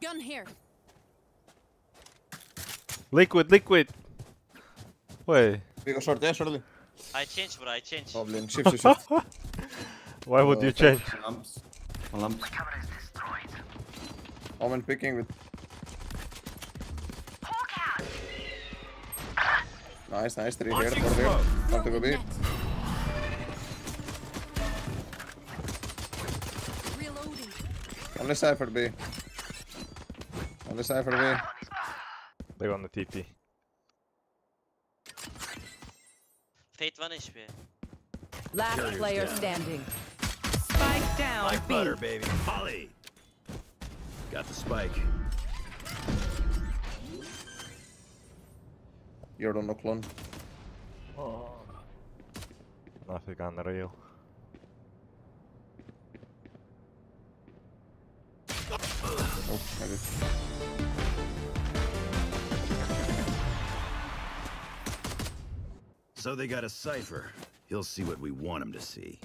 Gun here. Liquid, liquid. Wait, We go short, yeah, shortly. I change, bro. I change. Probably. Shift, shift, shift. why would you Uh, change? Lamps. On lamps. Omen picking with. Nice, nice. Three here, four here. Come to go B. Net. Reloading. Only Cypher B. Only Cypher B. They on the TP. Fade 1 HP. Last Carrier's player down. standing. Spike down. Like B. butter, baby. Holly. Got the spike. You're on no clone. Oh. Nothing unreal. Oh, maybe. So they got a Cypher. He'll see what we want him to see.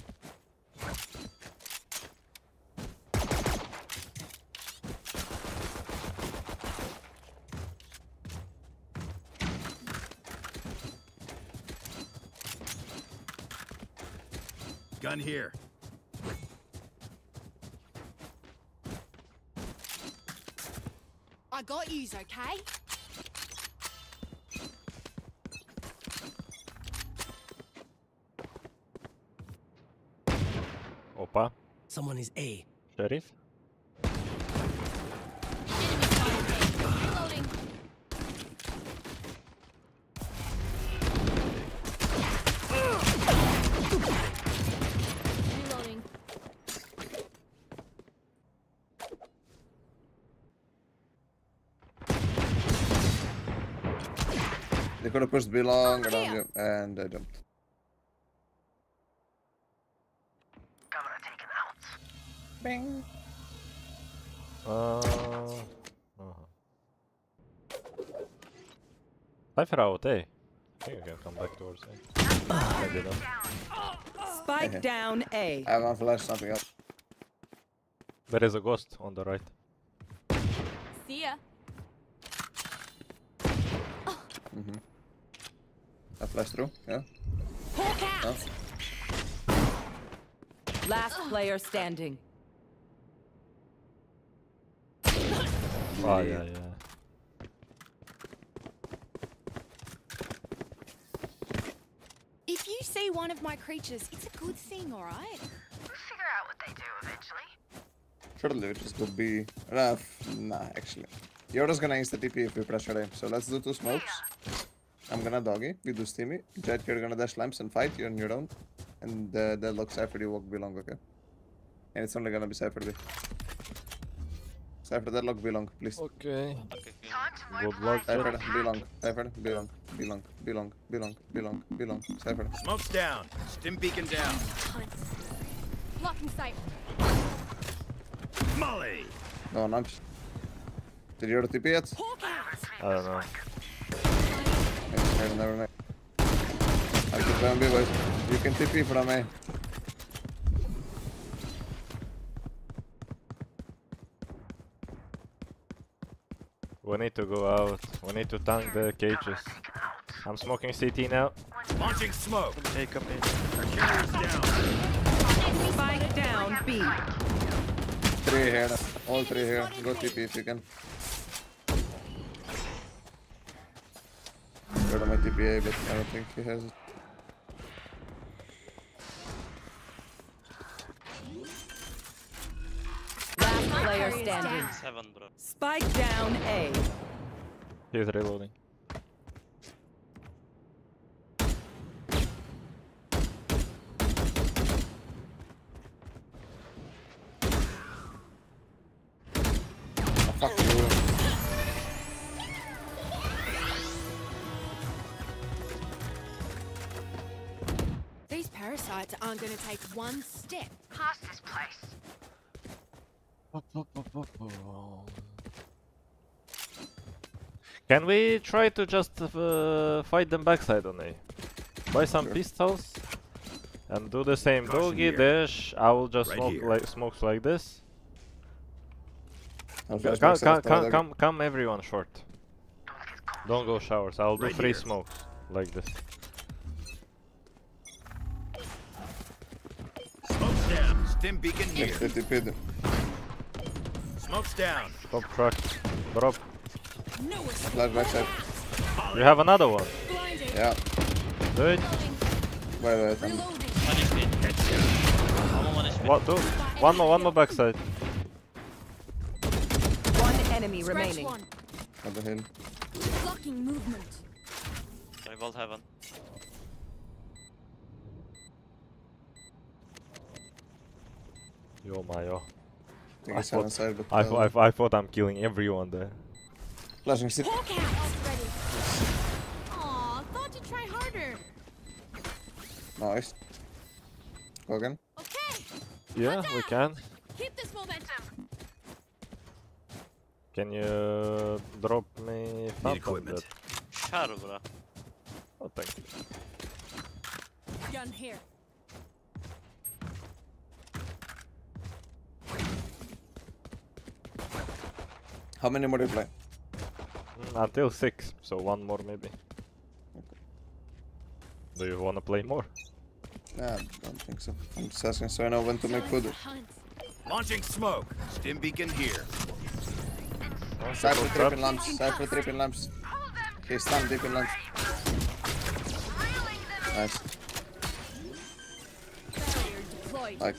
Gun here. I got yous, okay? Someone is A. sheriff. Reloading. Reloading. They could have pushed B long around you, and they jumped. Cypher out, eh? I think I can come back towards A. Maybe not. Spike down A. I have one flash, something else. There is a ghost on the right. See ya. Mm-hmm. I flash through, yeah. Hawk out. Oh. Last player standing. Oh, yeah, yeah. If you see one of my creatures, it's a good thing, alright? We'll figure out what they do eventually. Shortly, we just go B. Nah, f- nah, actually. Yoru's gonna insta TP if we pressure him. So let's do two smokes. I'm gonna doggy. You do steamy. Jett, you're gonna dash lamps and fight. You're on your own. And uh, that looks Cypher, you walk B long, okay? And it's only gonna be Cypher B. Cypher, that lock B please. Okay. Okay, okay. Time to Good luck. Cypher, B long. Cypher, B long. B long. B long. B long. B long. B long. Cypher. Smoke's down. Stim beacon down. Blocking sight. Molly. No, numps. Did you Yoru TP yet? I don't know. Never, never mind. I can plan B, boys. You can TP from A. We need to go out. We need to tank the cages. I'm smoking CT now. Launching smoke. Take up in. Carrier's down. Spike down B. Three here. All three here. Go TP if you can. Go to my TPA, but I don't think he has it. Last player standing. 7, bro. Spike down A. He's reloading. Oh, fuck you. These parasites aren't gonna take one step. past this place. Can we try to just uh, fight them backside on A? Buy some Sure. pistols and do the same. Caution Doggy here. dash. I will just Right smoke here. like smokes like this. Come, come, come, come, come, everyone short. Don't go showers. I'll do Right three here. smokes like this. Smoke's down. Stim beacon here. To TP. Smoke's down. Top truck. Drop. Flash backside. You have another one. Blinded. Yeah. Do it. Wait, wait. I'm One HP. Almost one HP. What? Do? One more. One more backside. One enemy Scratch remaining. one. at the. Blocking movement. I bolt heaven. Yo, my yo. I I thought- side, but I, uh, th- I, I thought I'm killing everyone there. flashing sit. Hawk out. Aw, thought you'd try harder. Nice. Go again. Okay, Yeah, we can. keep this momentum. Can you drop me Need equipment. that? Sure, bro. Oh, thank you. Gun here. How many more do you play? Mm, Until 6, so one more maybe. Do you wanna play more? Nah, I don't think so. I'm just asking so I know when to make food. Launching smoke. Stim beacon here. Cypher Double tripping lamps. Cypher tripping lamps. He's stunned deep in lamps. Nice. Like,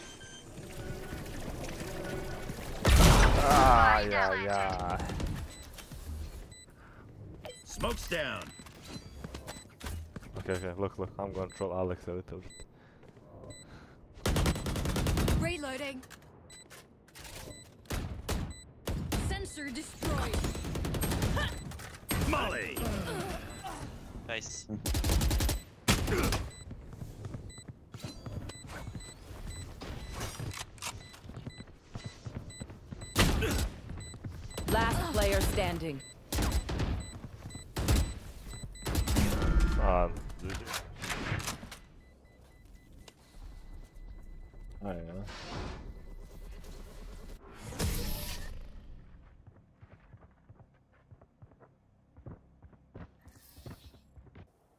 Ah, yeah, yeah. Smoke's down. Okay, okay, look, look. I'm gonna troll Alex a little bit. Reloading. Sensor destroyed. Molly. Nice. Player standing. Ah, GG. Ah, yeah.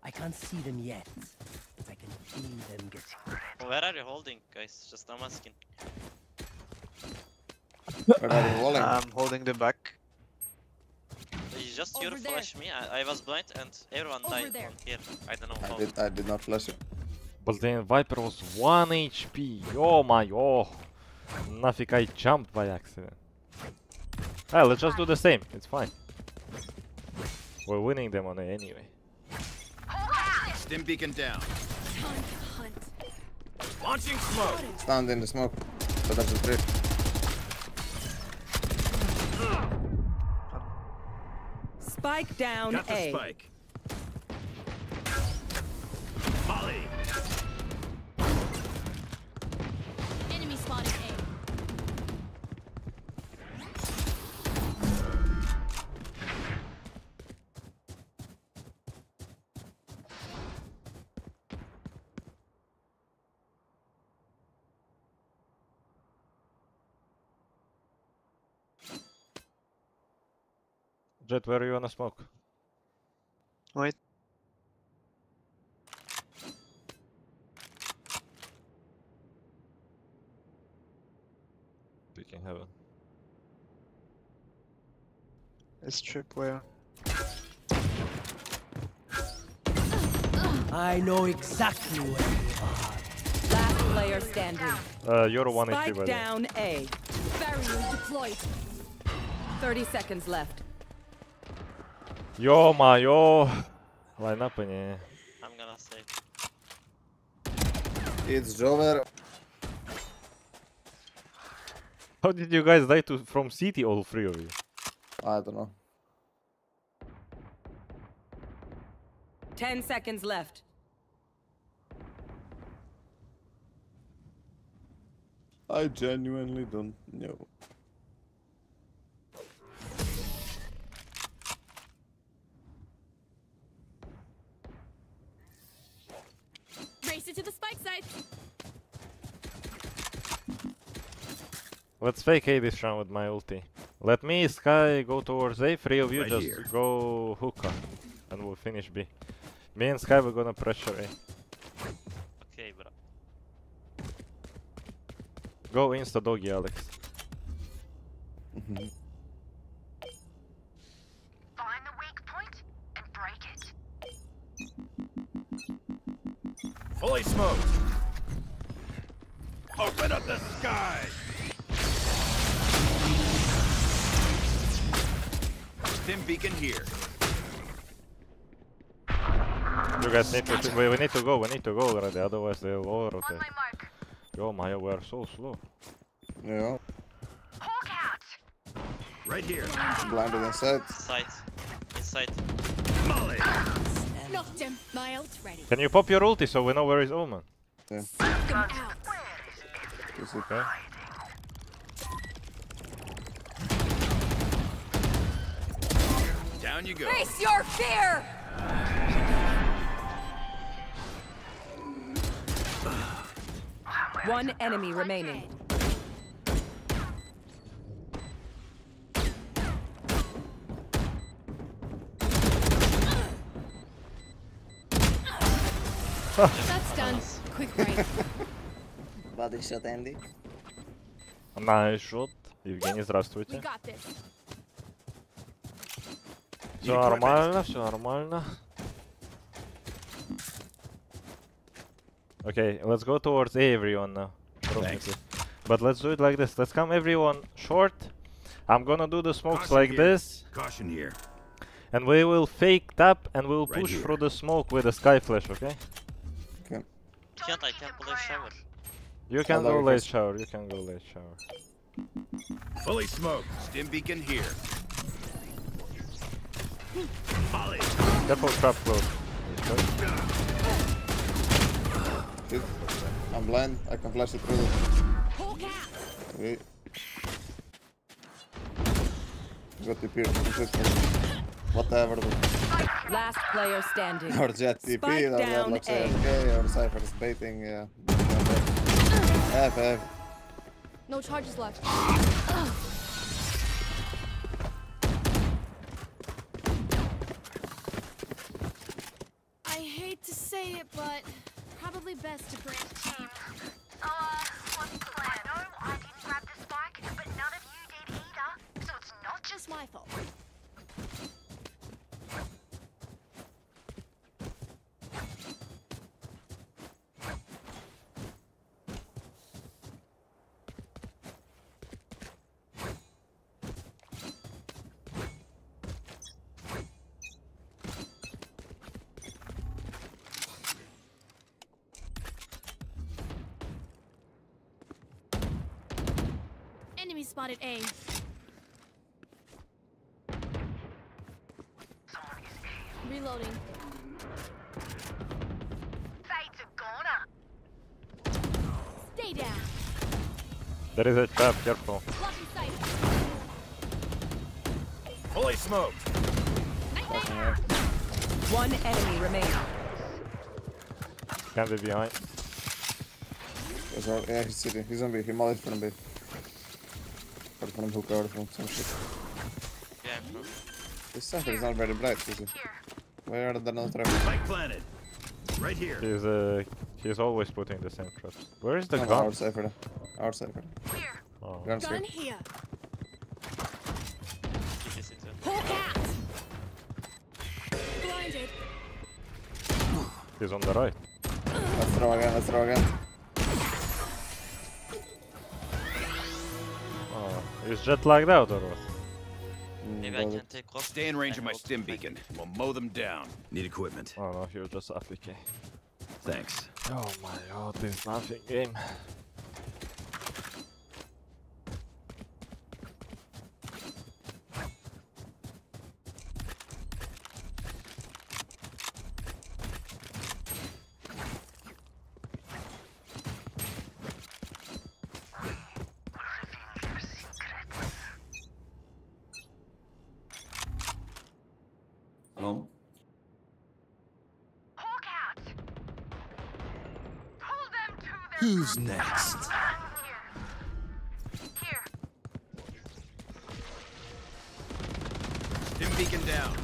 I can't see them yet. I can feel them getting ready. Where are you holding, guys? Just I'm asking. where are you walling? I'm holding the back. You flashed me. I, I, was blind and everyone Over died there. here. I don't know. I did. I did not flash it. But then Viper was one HP. Oh my. Oh. Nothing. I jumped by accident. Hey, let's just do the same. It's fine. We're winning them on it anyway. Stim beacon down. Hunt, hunt. Launching smoke. Stand in the smoke. So that's a drift. Spike down Got the A. spike. Jett, where are you wanna smoke? Wait. Peeking heaven. It's tripwire. I know exactly where you are. Last player standing. Uh, you're 1 HP by Spike the way. down A. Barrier deployed. 30 seconds left. Ё-моё! Лайнапа не... I'm gonna say. It's Jover. How did you guys die to from city, all three of you? I don't know. 10 seconds left. I genuinely don't know. Let's fake A this round with my ulti. Let me, Skye, go towards A. Three of you Right just here. go hookah. And we'll finish B. Me and Skye, we're gonna pressure A. Okay, bro. Go insta doggy, Alex. Mhm. Find the weak point and break it. Fully smoked. Open up the sky. Stim beacon here. You guys need to, we, we need to go, we need to go already, otherwise they'll all On rotate. mark. Yo, my, we are so slow. Yeah, Hawk out. Right here. blinded inside. Side. Inside. Molly. Knocked him. My ult's ready. Can you pop your ulti so we know where is Omen? Them out. Is it- Okay. Down you go. Face your fear! One enemy remaining. That's done. Quick break. Body shot Andy. Nice shot. Евгений, We здравствуйте. Все нормально, все нормально. Okay, let's go towards everyone now. But let's do it like this. Let's come everyone short. I'm gonna do the smokes Caution like here. this. Caution here. And we will fake tap and we'll push through the smoke with a Skye flash, okay? Okay. Can't I can play shower. You can go late shower, you can go late shower. Fully smoked. Stim beacon here. Molly. Careful trap close. I'm blind. I can flash it through. the- Hawk out. Wait. Got TP. Whatever. Last player standing. Our Jett TP. Spike Our Jett down looks A. AFK. Our Cypher is baiting. Yeah. F, F. No charges left. But probably best to break team. Uh, what's the plan? No, I didn't grab the spike, but none of you did either. So it's not just Just my fault. Enemy spotted A. Reloading. Fade's a goner. Stay down. There is a trap, careful. Blocking sight. Fully smoked. One enemy remaining. Can't be behind. He's all, yeah. He's on B. He mollied from B. Or from hookah or from some shit. Yeah, bro. This Cypher is not very bright, is he? Where are the no trap? Spike planted. Right here. He's uh he's always putting the same traps. Where is the No, no, gun? our Cypher. Our Cypher. Here. Oh. Gun's Gun here. here. Keep this into. Hawk out. Blinded. He's on the right. Let's throw again, let's throw again. He's jet lagged out or what? Maybe I can take off. Stay in range of my ult stim beacon. We'll mow them down. Need equipment. Oh no, he was just AFK. Thanks. Oh my god, this nothing game. Alone. Hawk out. Pull them to their Who's next? Here. Here. beacon down.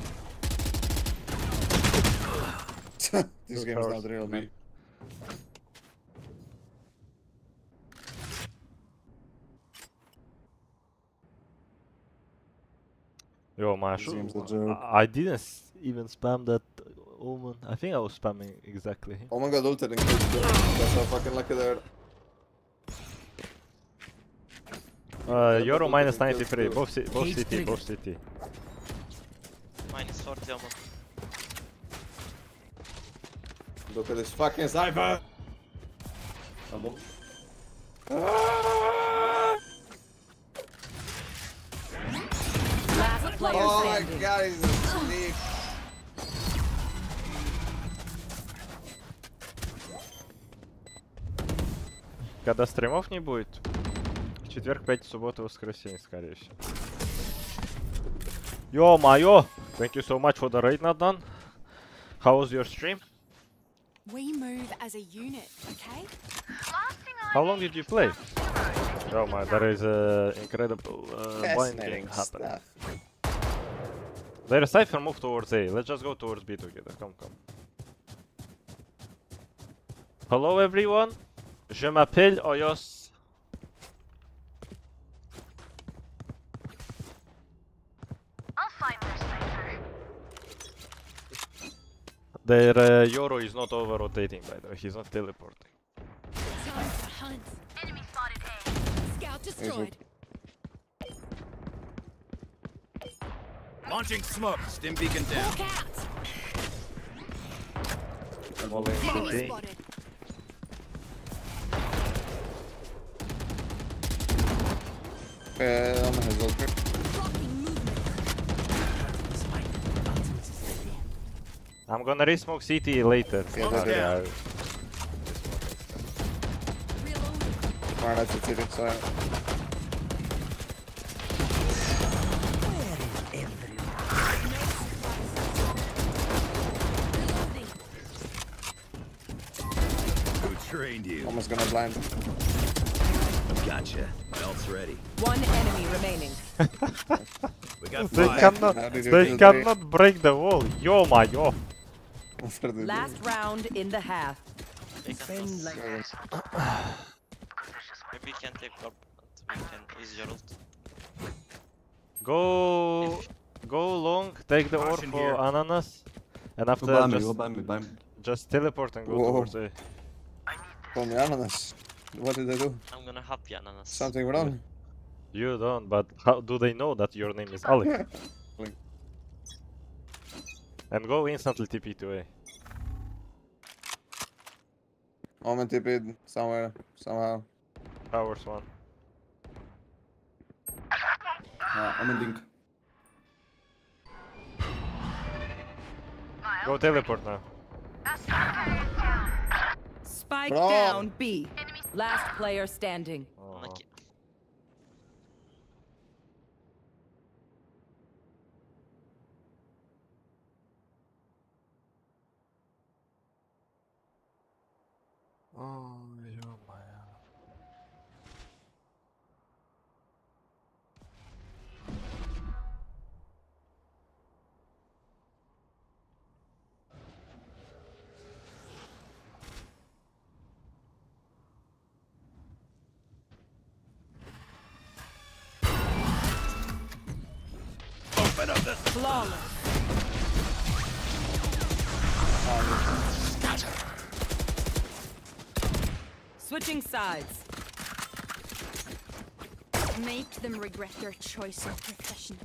this Good game's horse. not real, man. Yo, my This a joke. I, I didn't even spam that omen. I think I was spamming exactly. Oh my god, ulted and killed That's so fucking lucky there. Uh, Yeah, Yoru but minus ulted and 93. Both, C- both Cage CT, both CT. Minus 40 Omen. Look at this fucking Cypher! Elbow. Last Oh my god, he's asleep. Когда стримов не будет, в четверг, пятницу, субботу, воскресенье, скорее всего. Ё-моё! Thank you so much for the raid, Nadan. How was your stream? We move as a unit, okay? How long did you play? Oh my, there is uh, incredible uh, binding happening. stuff. There is Cypher move towards A. Let's just go towards B together. Come, come. Hello everyone. Je m'appelle Oyos. I'll find their Cypher. Their uh, Yoru is not over rotating by the way. He's not teleporting. Time to hunt. Enemy spotted A. Scout destroyed. Launching smoke. Stim beacon down. Walk out. Molly into Enemy B. spotted. Uh, I'm has ulted. Blocking movement. I'm gonna resmoke CT later. Yeah, Sorry, that- Alright, that's it, it's uh, gonna blind. Gotcha. My ult's ready. One enemy remaining. We got They five. cannot, How did you they kill cannot break the wall. Yo, my yo. Last round in the half. They can Bend toss. like Maybe we can take top, we can use your ult. Go, go long. Take the orb for here. ananas, and Go after by me, just, go by me, by me. just teleport and go Whoa. towards A. Call me ananas. What did I do? I'm gonna hop you, Ananas. Something wrong? You don't, but how do they know that your name is Alec? And go instantly TP to A. Omen TP'd somewhere, somehow. Towers one. Uh, I'm in link. Go teleport now. Spike Bro. down B. Last player standing. Uh-huh. Oh, Open up the Flawless. Switching sides. Make them regret their choice of profession.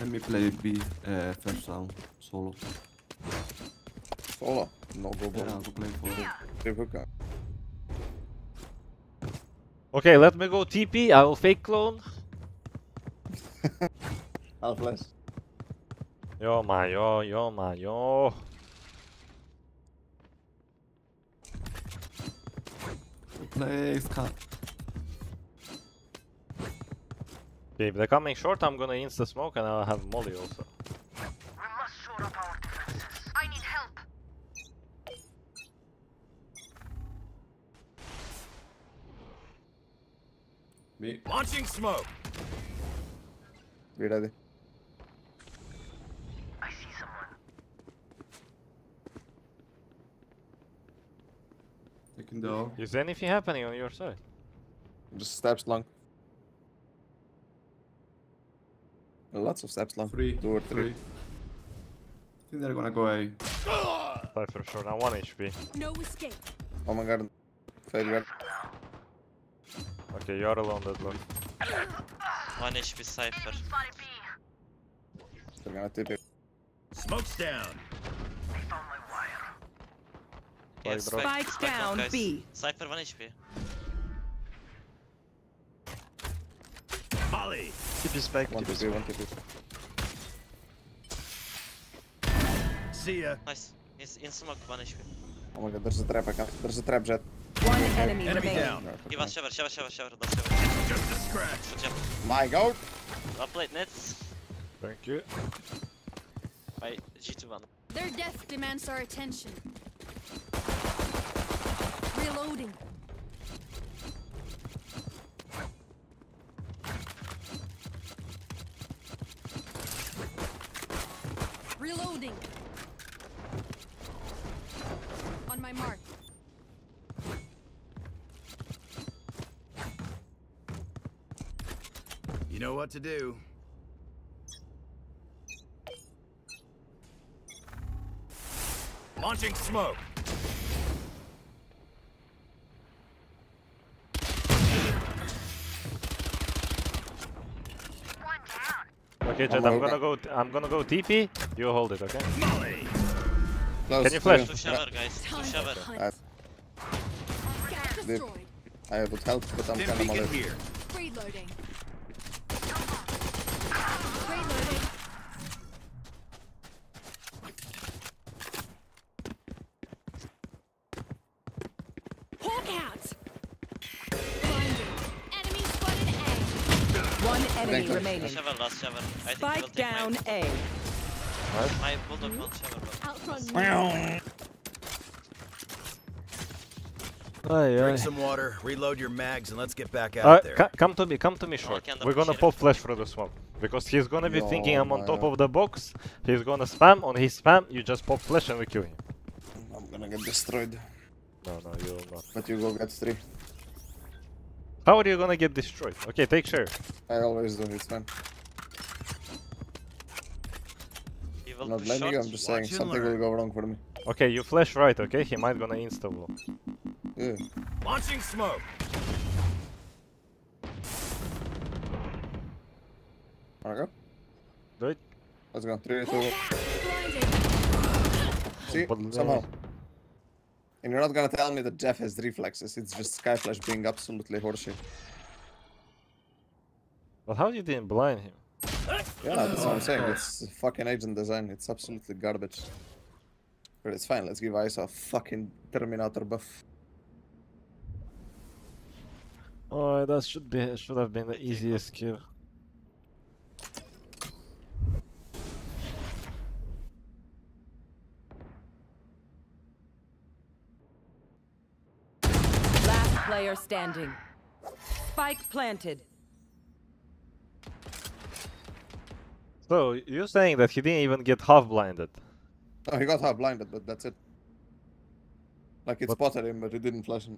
Let me play B uh, first round, solo. Solo. No go Yeah, go. I'll go play for it. Trip hookah. Okay, let me go TP. I will fake clone. Half less. Yo, my yo, yo, my yo. Play Scar. Okay, if they're coming short, I'm gonna insta smoke and I'll have molly also. We must shore up our defenses. I need help. B. launching smoke. Be ready. Window. Is anything happening on your side? Just steps long. Lots of steps long. Three. Two or three. Three. I think they're gonna go A. for sure. now 1 HP. No escape. Oh my god. Failure. Okay, you're alone that look. 1 HP Cypher. They're gonna tip it. Smoke's down. Yeah, Spike. Spike spike down guys. B. Cypher 1 HP. Molly. TP spike, One TP TP, one TP. See ya. Nice. He's in smoke 1 HP. Oh my god, there's a trap, I can't. There's a trap Jett. One enemy Enemy remaining. down. Give us shower, shower, shower, shower. That's shower. Just a scratch. Good job. My god! Well played, Nats. Thank you. By G2-1. Their death demands our attention. Reloading. Reloading. On my mark. You know what to do. Launching smoke. Okay, Jett, I'm gonna go. I'm gonna go TP. You hold it, okay? Close. Can you flash? Two shower, guys. To shower. hunt. Scout I would help, but I'm kinda here. Reloading. Reloading. Enemy you. remaining. Shower, last shower. I think Spike take my- down A. My bulldog won't shower, but Aye, Drink some water, reload your mags, and let's get back out Uh, there. come to me, come to me short. can't We're gonna appreciate pop flash through the smoke. Because he's gonna be thinking I'm on top man. of the box. He's gonna spam. On his spam, you just pop flash and we kill him. I'm gonna get destroyed. No, no, you will not. But you go get three. How are you gonna get destroyed? Okay, take share. I always do, it's fine. he I'm not push blaming you. I'm just saying Watch and something will learn. go wrong for me. Okay, you flash right, okay? He might gonna insta blow. Yeah. Launching smoke. Wanna go? Do it. Let's go. Three, two, Blinded. See? But Somehow. Then- And you're not gonna tell me that Jeff has reflexes. It's just Skyflash being absolutely horseshit. Well, how you didn't blind him? Yeah, that's what I'm saying. Oh, it's fucking agent design. It's absolutely garbage. But it's fine. Let's give Ice a fucking Terminator buff. Oh, that should be should have been the easiest kill. Last player standing. Spike planted. So you're saying that he didn't even get half blinded? Oh, he got half blinded, but that's it. Like it But- spotted him, but it didn't flash him.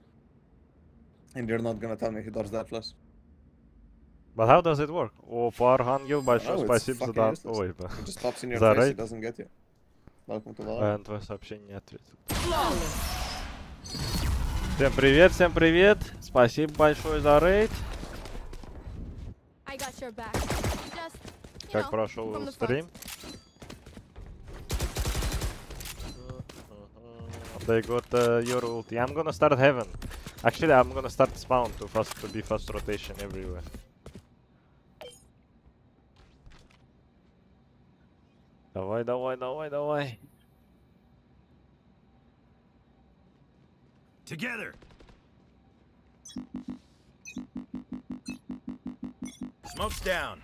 And you're not gonna tell me he does that flash. But how does it work? Опа, Архангел, большое Oh, it's спасибо за fucking дан. useless. Ой, да. He just pops in your Is that face, he right? doesn't get you. Welcome to Valorant. А, на твое сообщение не ответил. Всем привет, всем привет. Спасибо большое за рейд. Как прошел стрим? They got uh, your ulti. I'm gonna start heaven. Actually, I'm gonna start spawn to fast to be fast rotation everywhere. Давай, давай, давай, давай. Together. Smoke's down.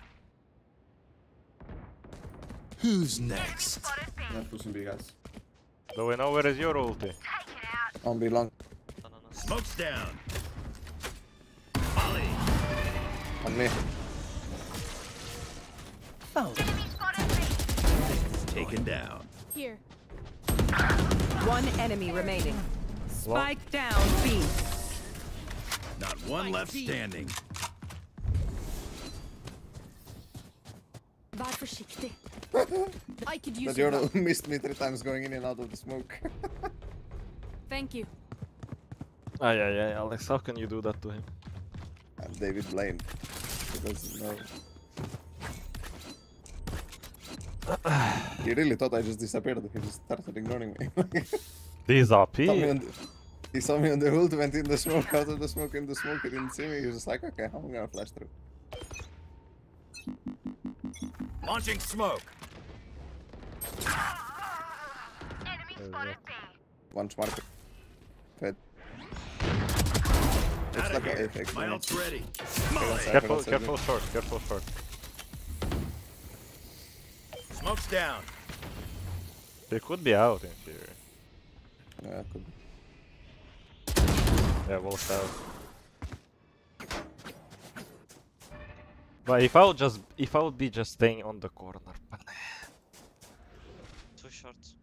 Who's next? Spotted B. Yeah, pushing B, guys. Do we know where is your ulti? Take it out. On be long. No, no, no. Smoke's down. Molly. On me. Enemy spotted B. Taken down. Here. One enemy remaining. Spike down B. Not one left standing. Var försiktig. I could use But a Yordle drop. missed me three times going in and out of the smoke. Thank you. Ay, yeah, yeah, Alex, how can you do that to him? I'm David Blaine. He doesn't know. he really thought I just disappeared. He just started ignoring me. These are Saw me P. on the- he saw me on the ult, went in the smoke, out of the smoke, in the smoke. He didn't see me. He was just like, okay, I'm gonna flash through. Launching smoke. Enemy spotted B. One smart. Fed. It's like an here. apex. My man. ult's ready. Cypher, Careful, careful short, careful short. Smoke's down. They could be out in theory. Yeah, could be. Yeah, we'll out. But if I would just, if I would be just staying on the corner, but Two shorts.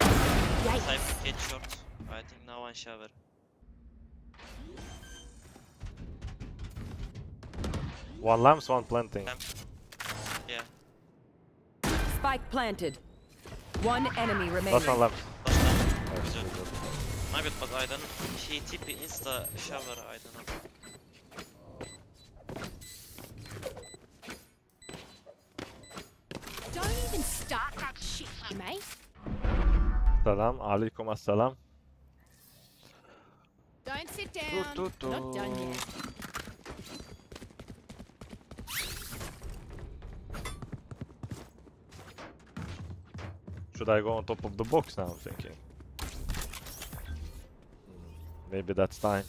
Yikes. Cypher kid short. I think now one shower. one lamps, one planting. Lamp. Yeah. Spike planted. One enemy remaining. Last one lamps. Last lamp. Nice, Good. good. My bad, but I don't. He TP insta shower. I don't know. Don't even start that shit, mate. Salam, alaikum assalam. Don't sit down. tu, tu. Not done yet. Should I go on top of the box now? I'm thinking. Maybe that's time.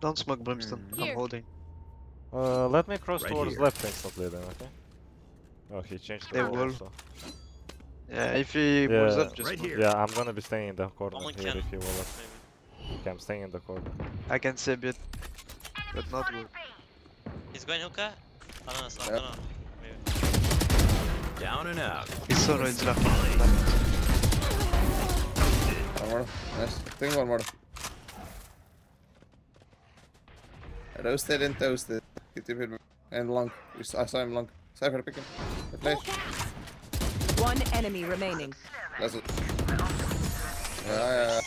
Don't smoke brimstone. Here. I'm holding. Uh, let me cross Right towards here. left instantly then, okay? Oh, he changed the wall will. also. Yeah, if he moves Yeah. up, just Right move. here. Yeah, I'm gonna be staying in the corner Someone here can. if he will. Maybe. Okay, I'm staying in the corner. I can see a bit, but not good. He's going hookah? Ananas, I Yeah. don't know. Maybe. Down and out. He's so it's left. left. One more. Nice. Think one more. Roasted and toasted. He tipped me. And long. I saw him long. Cypher picking. The flash. One enemy remaining. That's it. Yeah, yeah, yeah.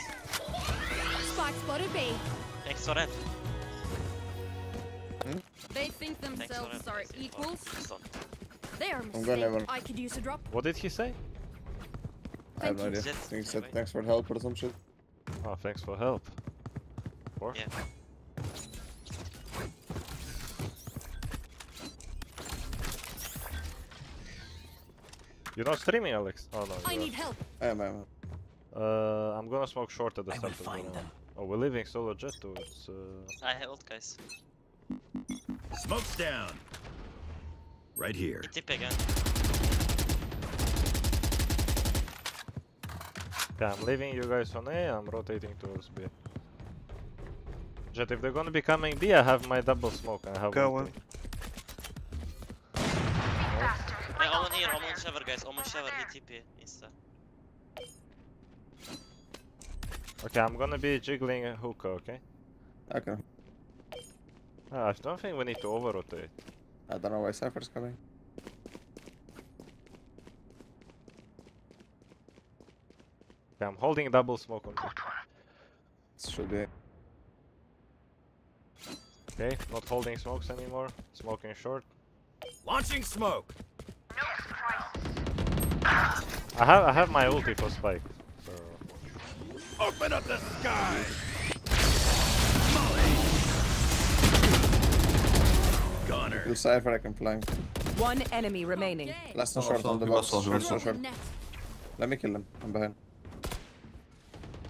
Spike spotted B. Thanks for that. They think themselves are equals. They are mistaken. I could use a drop. What did he say? I have no Thank idea. Jett, I think he said anyway. thanks for the help or some shit. Oh, thanks for help. Or? Yeah. You're not streaming, Alex? Oh no. I need help. I am, I am. Uh, I'm gonna smoke short at the I start will of the find them. Oh, we're leaving solo Jett too. It's uh, I have ult, guys. Smoke's down. Right here. Tip again. Yeah. I'm leaving you guys on A. I'm rotating towards B. Jett, if they're gonna be coming B, I have my double smoke. I have Go ulti. on. Hey, Omen here, Omen shower, guys. Omen shower, he TP insta. Okay, I'm gonna be jiggling a hookah. Okay. Okay. Ah, I don't think we need to over rotate. I don't know why Cypher's coming. Okay, I'm holding double smoke on B. This should be. Okay, not holding smokes anymore. Smoking short. Launching smoke. No surprises. I have I have my ulti for spike. So Open up the sky. Gunner. Kill Cypher, I can flank. One enemy remaining. Okay. Last one Oh, short on the he box. was Short, also short, Open short. net. Let me kill him. I'm behind.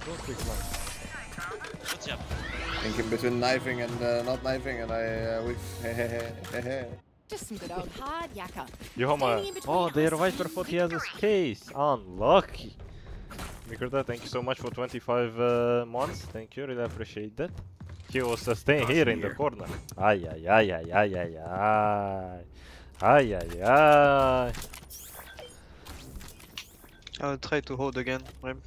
Don't. Good job. Thinking between knifing and uh, not knifing, and I uh, whiff. Just some good old hard yakka. Yohama. Standing in between Oh, the us. Viper thought he has a case. Unlucky. Mikrota, thank you so much for 25 uh, months. Thank you, really appreciate that. He was uh, staying Awesome here in the corner. Ay, ay, ay, ay, ay, ay, ay. Ay, ay, ay. I'll try to hold again, Brim.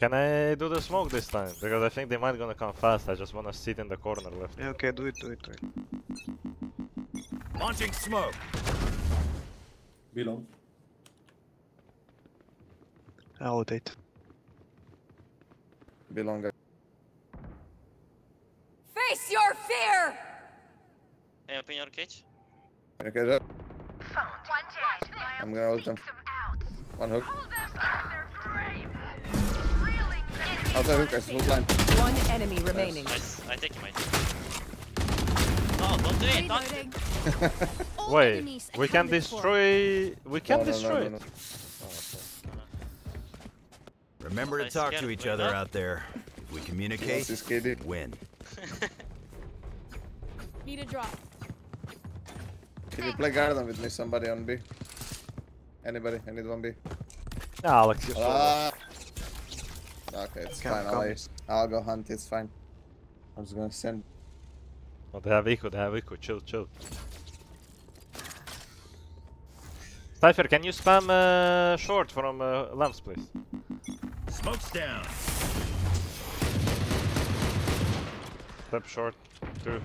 Can I do the smoke this time? Because I think they might gonna come fast. I just wanna sit in the corner left. Yeah, okay, do it, do it, do it. Launching smoke. Below. I'll rotate. Be longer. Face your fear! Hey, open your cage. Okay, Jett. I'm gonna ult them. One hook. Outside hook, guys. Hook line. One enemy remaining. Nice. I take him, I take him. No, don't do it, don't Reloading. All Wait, we can accounted for. destroy. We can No, no, no, destroy no, it. Oh, Remember to talk to each other out there. If we communicate, This is win. Need a drop. Can you play Garden with me? Somebody on B. Anybody? I need one B. Yeah, Alex, you're so. Ah. Okay, it's Come, fine. I'll, I'll go hunt. It's fine. I'm just gonna send. Oh, they have echo, they have echo. Chill, chill. Cypher, can you spam uh, short from uh, lamps, please? Smoke's down. Step short. Two.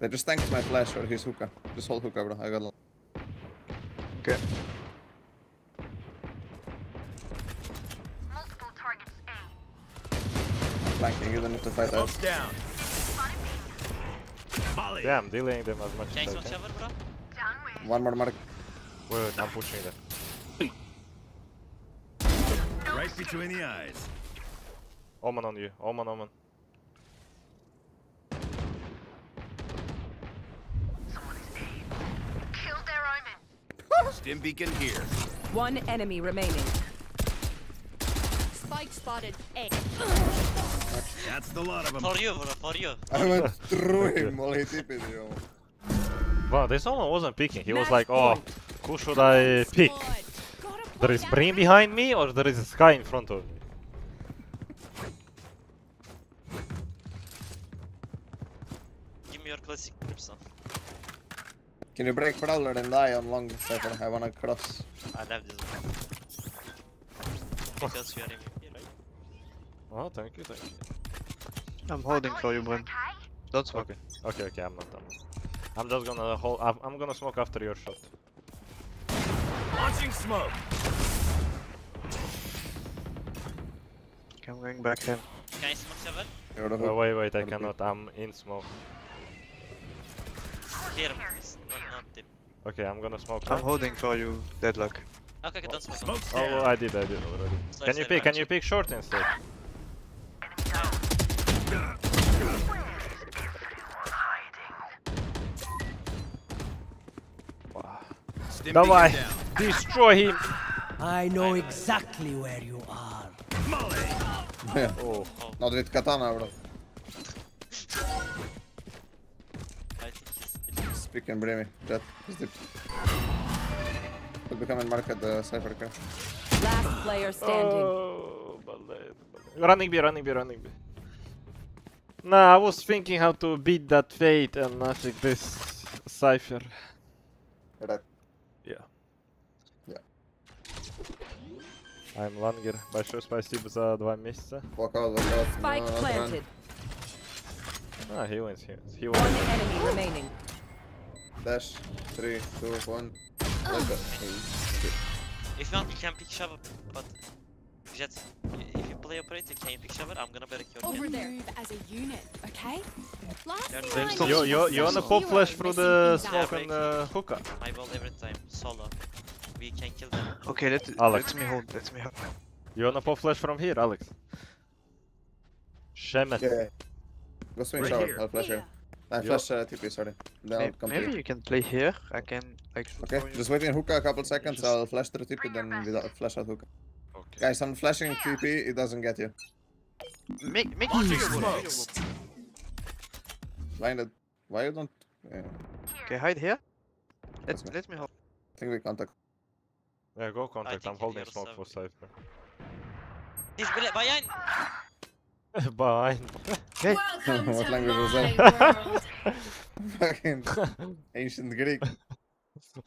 They just tanked my flash or his hookah. Just hold hookah, bro. I got. A Okay. Flanking. You don't need to fight us. Down. Yeah, I'm delaying them as much Can as I can. shower, bro? One more mark. Wait, wait, I'm pushing them. Right between the eyes. Omen on you. Omen, Omen. Killed their omen. Stim beacon here. One enemy remaining. Spike spotted. A. That's the lot of them. For you, bro, for you. I went through him while he tipped yo. Wow, this one wasn't picking. He was like, oh, who should I pick? There is Gotta There put is that Brim behind me or there is a Skye in front of me? Give me your classic Crimson. Can you break Prowler and die on long Cypher? I wanna cross. I love this one. Because you are MVP, right? Oh, thank you, thank you. I'm holding for you, Brim. Don't smoke. Okay, okay, okay, I'm not done. I'm just gonna hold. I'm, I'm gonna smoke after your shot. Launching smoke. Okay, I'm going back in. Can I smoke shower? You're the Uh, hook. wait, wait, I cannot. I'm in smoke. Here, please. Not, not deep. Okay, I'm gonna smoke. I'm now. holding for you, Deadlock. Okay, okay, don't smoke. Oh. I did, I did already. Sorry, Can you pick? Can you pick short instead? Давай, destroy him. I know exactly where you are. oh. Надо ведь катана, брат. Speak Bremi. Jett is deep. Could become and mark at the Cypher. Last player standing. Oh, ballet, ballet. Running B, running B, running B. Nah, I was thinking how to beat that Fade and I think this Cypher. Right. Yeah. Yeah. I'm Langer. Большое спасибо за два месяца. Пока, пока. Spike planted. Ah, he wins, he wins. He wins. One enemy remaining. Dash. Three, two, one. If not, we can pick up. but... Jett, if you play operator, can you pick shower? I'm gonna break your Over game. there. Move as a unit, okay? Last Yeah, time Brimstone. You, was you, you a wanna pop flash through the things smoke and uh, hookah? My ball every time, solo. We can kill them. Okay, let, Alex. let me hold, let me hold. You wanna pop flash from here, Alex? Shemet. Yeah. Go swing Right shower. here. I'll flash Here. here. I Yo. flash uh, TP, sorry. Then I'll May- Maybe you can play here. I can like Okay, just wait in hookah a couple seconds. Just- I'll flash through TP, then without flash out hookah. Okay. Guys, I'm flashing TP. It doesn't get you. Make make it Launching video smokes. wall. Blinded. Why you don't? Yeah, Okay, hide here. Let me. let me hold. I think we contact. Yeah, go contact. I'm holding smoke for Cypher. He's brilliant, behind! Bye. Welcome What to language was that? world. Fucking ancient Greek. It's gonna be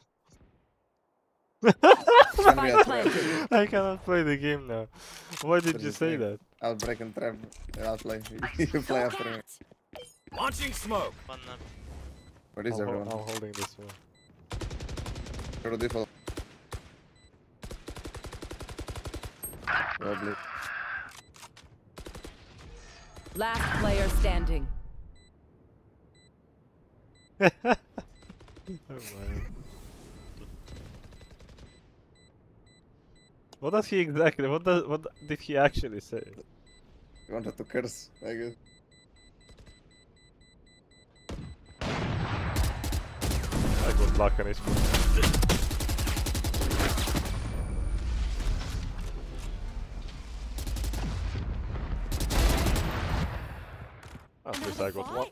a Spike trap. planted. I cannot play the game now. Why did you say that? I'll break and trap. I'll play. you play after me. Launching smoke. One uh, Where is I'm, hol- everyone? I'm holding this one. Go to default. Go. Last player standing. Oh my. What does he exactly? What does? What did he actually say? He wanted to curse, I guess. Ah, I got luck on his foot. At least I got one.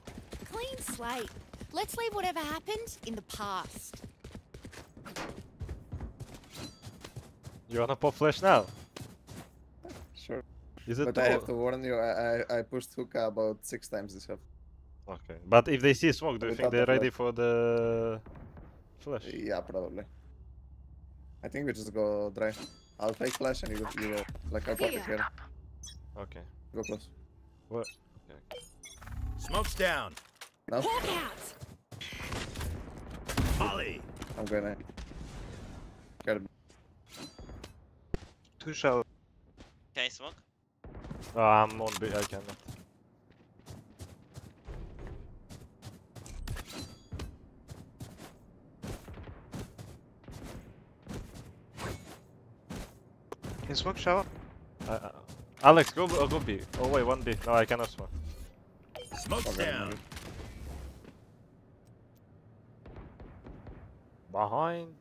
Clean slate. Let's leave whatever happened in the past. You wanna pop flash now? Sure. Is it? But I have to warn you, I, I, I pushed hookah about six times this half. Okay, but if they see smoke, do you think Without the they're ready flash. for the flash? Yeah, probably. I think we just go dry. I'll fake flash and you go, you go like I'll pop it Here. here. Okay. Go close. What? Smoke's down. No? Hawk out! Molly. I'm going in. Got it. Two shower. can I smoke? Oh, I'm on B. I cannot. Can smoke shower? I, I, Alex, go, uh, go B. Oh wait, one B. No, I cannot smoke. Smoke's Okay, down. Behind.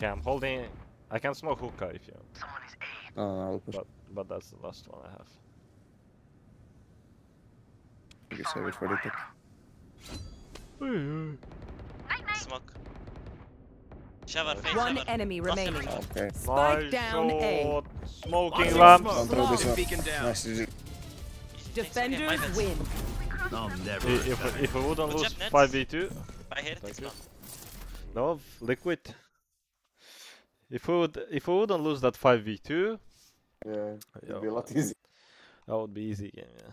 Okay, I'm holding. I can smoke hookah if you want, No, oh, no, I'll push. but but that's the last one I have. You can save it for the tick. Smoke. Shower, face One shower. enemy remaining. shower. Okay. Spike Nice down A. Smoking Launching lamps. smoke. Don't throw this They're one. beacon down. Nice, GG. Thanks Defenders bad. win. I'll never. I- If, if we wouldn't lose 5v2, I hit it, Thank it's you. gone. no, liquid. If we would, if we wouldn't lose that 5v2, Yeah, it'd be a lot easier. that would be easy game, yeah.